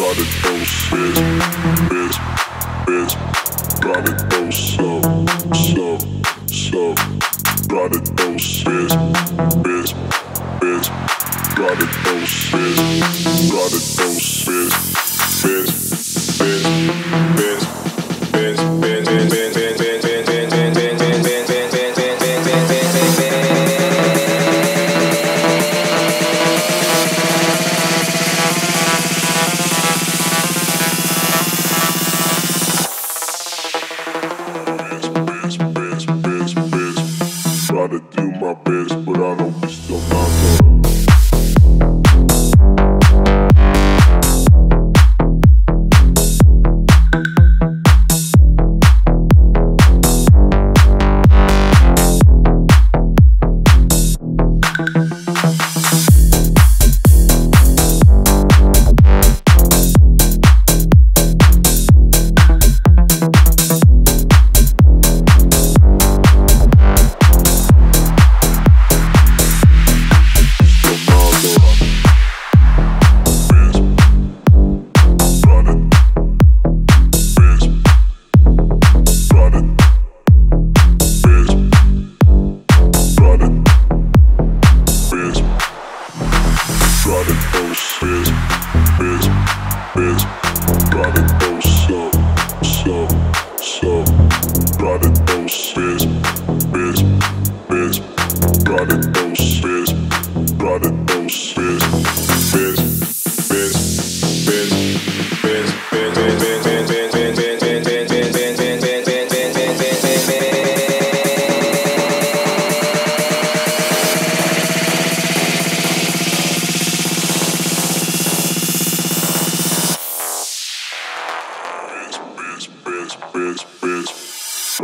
got it oh shit, bitch, bitch, got it oh so, so, so, got it oh shit, bitch, bitch, got it oh shit, got it oh shit, bitch, bitch. Try to do my best, but I know we still not gonna.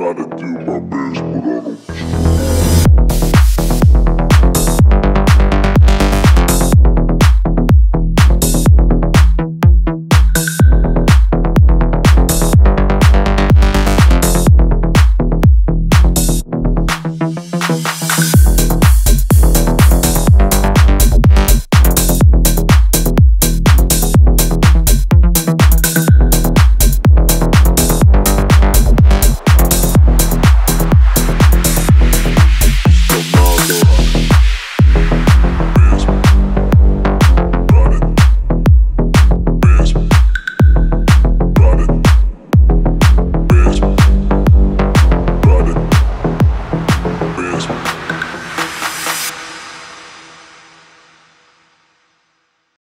gotta do my best, but I don't